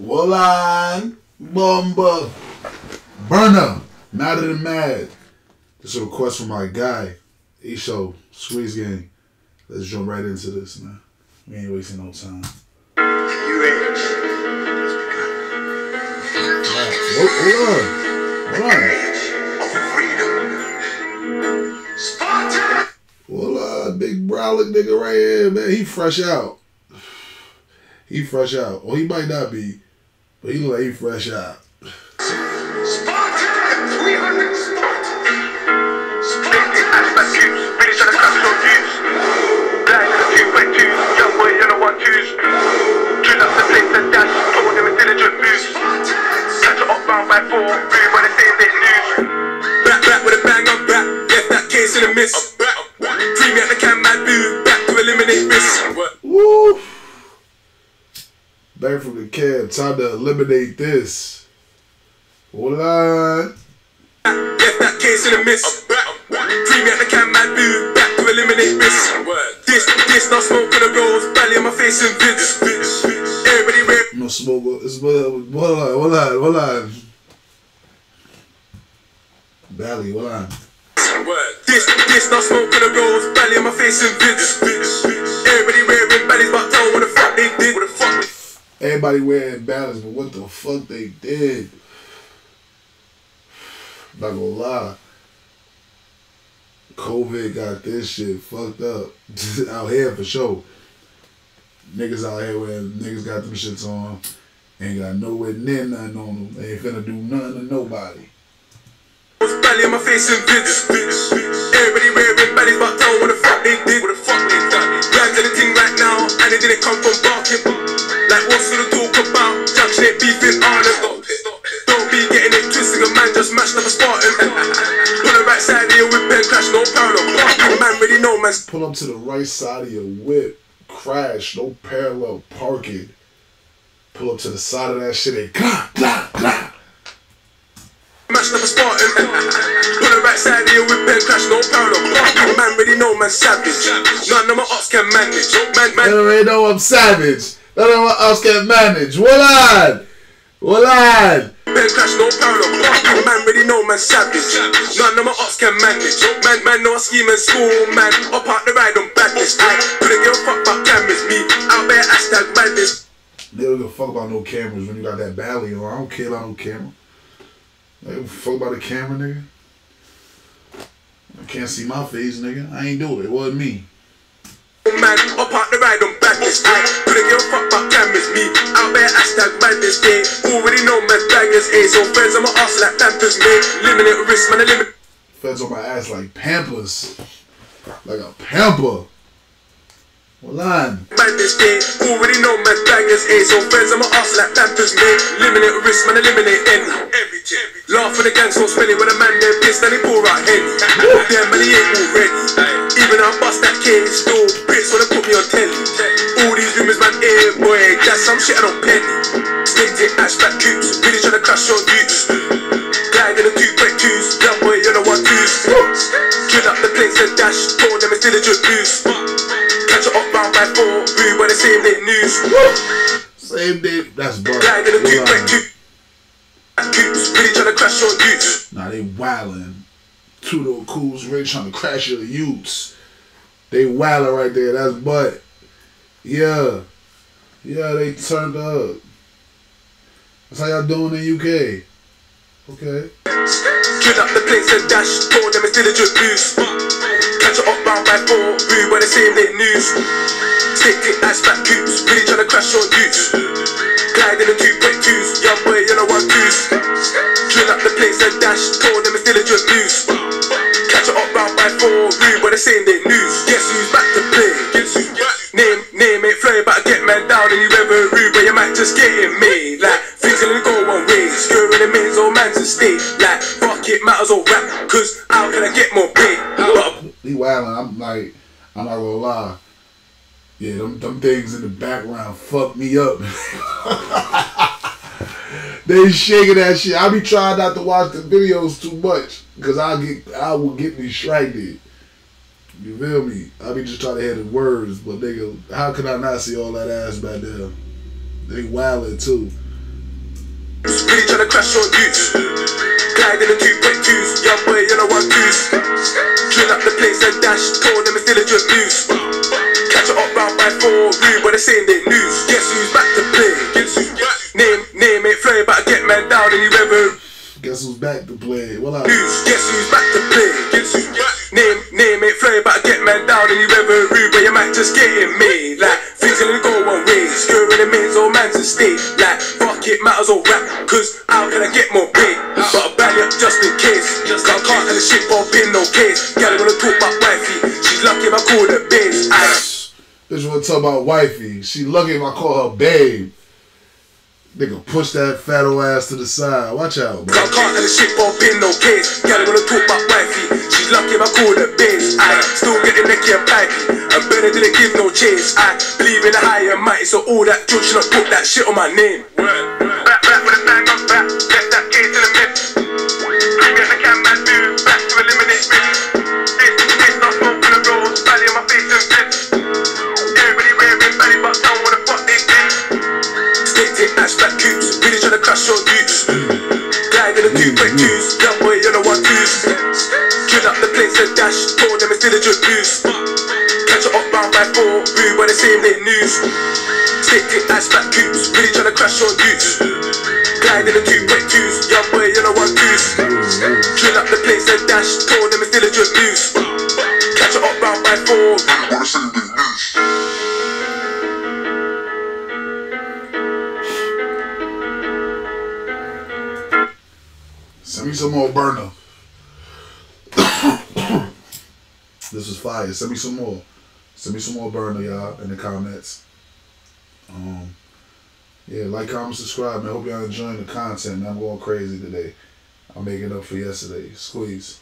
Wallan, Bomba, Burner, Madder than Mad. This is a request from my guy, Show, Squeeze Gang. Let's jump right into this, man. We ain't wasting no time. Hold, hold on. Hold on. Hold on, big brolic nigga right here, man. He fresh out. He fresh out. Or he might not be, but he look like he fresh out. Back, back with a bang, I'm back. Left that case in a miss. Me at the can, man, boo. Back to eliminate this. Woo! Back from the cab, time to eliminate this. Hold on. Left that case in a miss. Free me at the can, man, boo. Back to eliminate this. This, this, not smoke on the rose. Belly on my face and vids. Everybody wear. No smoke. It's hold on, hold on, hold on. Belly, hold on. This, this, not smoke on the rose. Belly on my face and vids. Everybody wearing bellies, but tell what the fuck they did. What the fuck they Everybody wearing balance, but what the fuck they did? Not gonna lie. COVID got this shit fucked up out here for sure. Niggas out here where niggas got them shits on, ain't got nowhere near nothing on them. They ain't finna do nothing to nobody. belly on my face. Everybody what the fuck they did. What the fuck they done? And it didn't come from barking. Like what's the talk about? Junction ain't beefing honest. Don't be getting it twisted, a man just mashed up a Spartan. On the right side of your whip and crash, no parallel parking. Man, really know man. Pull up to the right side of your whip, crash, no parallel parking. Pull up to the side of that shit and clah, clah, clah. Mashed up a Spartan. On the right side of your whip and crash, no parallel. Man, really know man savage. None of my ops can manage. Man, man. They already know I'm savage. None of what else can manage. What on? What on? Ben crash, no parallel. Man, really know man savage. None of my ops can manage. Man, man, I scheme and school, man. Up out the ride on badness. I couldn't give a fuck about cameras. Me out there, hashtag madness. They don't give a fuck about no cameras when you got that belly on. I don't care about no camera. They don't fuck about the camera, nigga. Can't see my face, nigga. I ain't do it. It wasn't me. Man, up out the ride on badness. I couldn't give a fuck about cameras. Me out there, hashtag madness. Already know man's baggers. A so friends on my ass like Pampers. Mate, limited risk, man, limit. Feds on my ass like Pampers. Like a pamper. Well, on. Madness already know man's? So friends on my ass like Pampers, mate. Limited risk, man, eliminate any. Everything. Laugh for the gang, so spinning with a man, they pissed and they pour out. Damn, man, he ain't already. Even I bust that cane, it's still bits wanna put me on telly. All these rumors, man, eh, boy, that's some shit I don't penny. Stick to hatchback coops, really tryna crash on youths. Glide in the two break twos, young boy, you know what twos. Kill up the plates and dash, told them it's diligent boost. Catch it up round by four, rude by the same day news. Same day. That's burnt. Glide in the two break Well, two. Coops, really tryna crash on youths. Nah, they wildin'. Two little cools really trying to crash your youths. They wildin' right there. That's but Yeah. Yeah, they turned up. That's how y'all doing in UK. Okay. Kill up the plates and dash, told them it's diligent boost. Catch it up round by four, rude by the same day news. Stick it, ass back coops, really tryna crash on youths. Glide in the two break twos, young boy, you know what twos. Kill up the plates and dash, told them it's diligent boost. Four, rude by the same day news. Guess who's back to play? Guess who's back? Name, name ain't flame, but I get man down and you ever rude, but you might just get it made. Like, things gonna go one way, screwing the mains, old man to stay. Like, fuck it, matters all rap, cause how can I get more pay? But He wildin'. I'm like, I'm not gonna lie. Yeah, them, them things in the background fuck me up. they shaking that shit. I be trying not to watch the videos too much because I get I will get distracted. You feel me? I be just trying to hear the words, but nigga, how can I not see all that ass back there? They wildin' too. really tryna crash your youth. Glide in the two point twos, young boy, you know one twos. Drill up the place and dash, told them it's diligent news. Catch it up round by four, rude, but they saying they news. Guess who's back to play? Guess who's back? Name, name ain't flame, but I get man down and you ever Guess who's back to play? What up? news. Guess who's back old man's a state. Like, fuck it, matters all rap, cause how can I get more pay? But I bang it up just in case. Just I can't tell the shit pop in no case. Girl, gonna talk about wifey, she's lucky if I call her babes. Aye. Bitch wanna talk about wifey. She lucky if I call her babe. Nigga push that fat old ass to the side. Watch out, bro. I can't tell the shit pop in no case. Girl, gonna talk about wifey, she's lucky if I call her babes. Aye. Still getting necky and pipey, and better didn't give no chase. I believe in the higher mighty, so all that judge should not put that shit on my name. Back, back with a bang, I'm back. Get that case in the mid. Bring the can man do. Back to eliminate risk. This, this, not smoke the road. Valley on my face and grip. Everybody wearing belly, but don't wanna fuck this bitch. Stick to hatchback Really tryna crash your. Glide in the two point twos. Young boy, you know what twos. Drill up the place and dash. Told them it's diligent boost. Catch it up round by four. Rude, but they saying they news. Stick to hatchback coops. Really tryna crash your. Glide in the two point twos. Young boy, you know what twos. Drill up the place and dash. Told them it's diligent boost. Catch it up round by four. Send me some more burner. this is fire. Send me some more. Send me some more burner, y'all, in the comments. Um, yeah, like, comment, subscribe, man. Hope y'all enjoying the content. I'm going crazy today. I'm making up for yesterday. Squeeze.